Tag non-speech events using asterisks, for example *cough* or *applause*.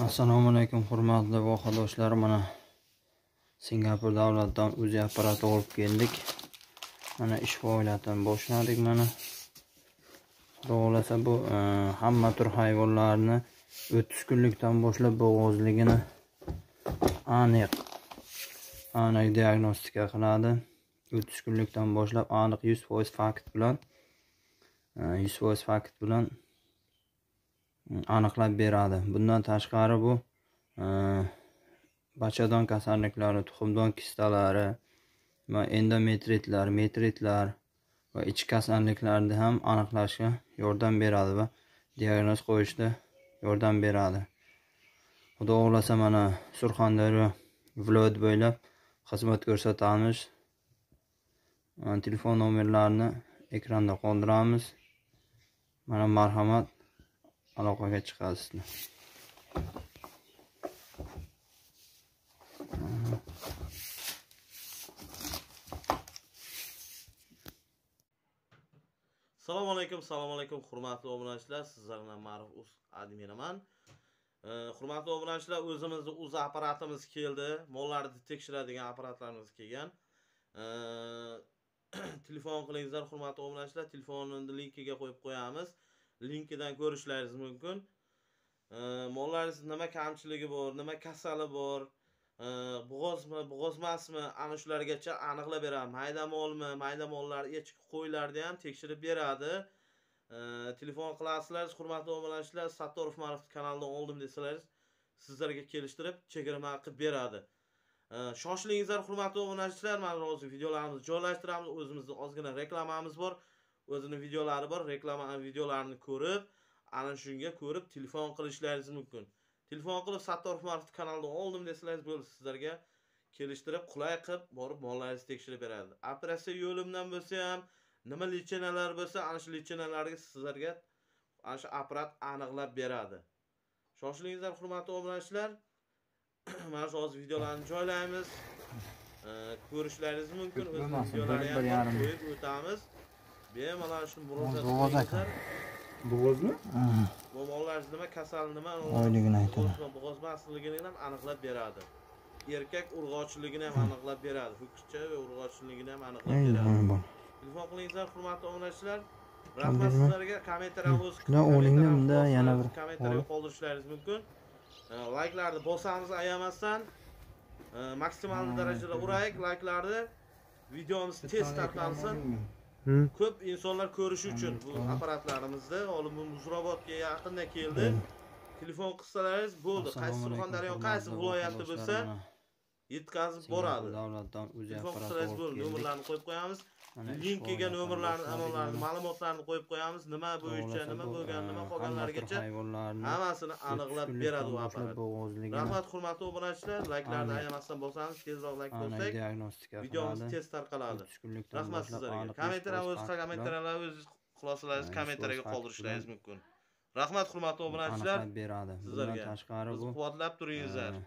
assalomu alaykum hurmatli vohadoshlar mana singapur davlatidan uzi apparat olib keldik. Mana ish faoliyatini boshladik mana. Xudo xohlasa bu e, hamma tur hayvonlarni o'ttiz kunlikdan boshlab bo'g'ozligini aniq aniq diagnostika qiladi. O'ttiz kunlikdan boshlab aniq yuz foiz fakt bilan e, yuz foiz fakt bilan aniqlab beradi. Bundan tashqari bu e, bachadon kasalliklari tuxumdon kistalari va endometritlar metritlar va ichki kasalliklarni ham aniqlashga yordam beradi va diagnoz qo'yishda yordam beradi. Xudo xohlasa mana surxondaryo viloyat bo'ylab xizmat ko'rsatamiz. E, telefon nomerlarini ekranda qoldiramiz. Mana marhamat. Aloqaga chiqasizlar. Assalomu alaykum assalomu alaykum hurmatli obunachilar. Sizlar bilan ma'ruf uz adminiman hurmatli obunachilar o'zimizni uz apparatimiz keldi. Mollarni tekshiradigan apparatlarimiz kelgan. *clears throat* Telefon qilingizlar hurmatli obunachilar. Telefonni linkiga qo'yib qo'yamiz. Linkidan ko'rishlaringiz mumkin. Mollaringizni nima kamchiligi bor nima kasali bor? Bo'g'ozmi bo'g'ozmasmi ana shulargacha aniqlab beradi mayda molmi mayda mollar echki qo'ylarni ham tekshirib beradi. Telefon qilasizlar hurmatli obunachilar sattorov marif kanalidan oldim desalaringiz sizlarga kelishtirib chegirma qilib beradi. Shoshilingizlar hurmatli obunachilar mana hozir videolarimizni joylashtiramiz. O'zimizni ozgina reklamamiz bor. O'zini videolari bor reklama videolarini ko'rib ana shunga ko'rib telefon qilishlaringiz mumkin. Telefon qilib sattorov ma'ruf kanalidan oldim desalaringiz bo'ldi sizlarga kelishtirib qulay qilib borib mollaringizni tekshirib beradi. Operatsiya yo'limdan bo'lsa ham nima lichenalar bo'lsa ana shu lichenalarga sizlarga ana shu apparat aniqlab beradi. Shoshilingizlar hurmatli obunachilar *clears throat* mana shu hozir videolarni joylaymiz. Ko'rishlaringiz mumkin. O'zimiz videolarni ham qo'yib o'tamiz bemalol shu murojaat qilingizlar bo'g'ozmi bu mollaringiz nima kasal nima oyligini aytadi bo'g'ozmasligini ham aniqlab beradi erkak urg'ochiligini ham aniqlab beradi ho'kizcha va urg'ochiligini ham aniqlab beradi telefon qilingizlar hurmatli obunachilar rahmat sizlarga kommentariya o'z o'lingni bunda yana bir kommentariya qoldirishlaringiz mumkin layklarni bosamiz ayamasdan maksimal darajada uraylik layklarni videomiz tez tarqalsin ko'p insonlar ko'rishi uchun bu apparatlarimizni bu muzrobotga yaqinda keldi. Telefon qilsalaringiz bo'ldi. Qaysi surxondaryo qaysi viloyati bo'lsa yetkazib boradi. Davlatdan o'zi bo'ldi. nomerlarni qo'yib qo'yamiz linkiga nomerlarni anonlarni ma'lumotlarni qo'yib qo'yamiz. Nima bo'yicha nima bo'lgan nima qolganlarigacha hammasini aniqlab beradi u apparat rahmat hurmatli obunachilar. Layklarni ayamasdan bosamiz tezroq layk bossak videomiz tez tarqaladi. Rahmat sizlarga. kommentariya o'z kommentariyalar o'z xulosalaringiz kommentariyaga qoldirishlaringiz mumkin. Rahmat hurmatli obunachilar. Beradi. Sizlarga tashqari quvvatlab turingizlar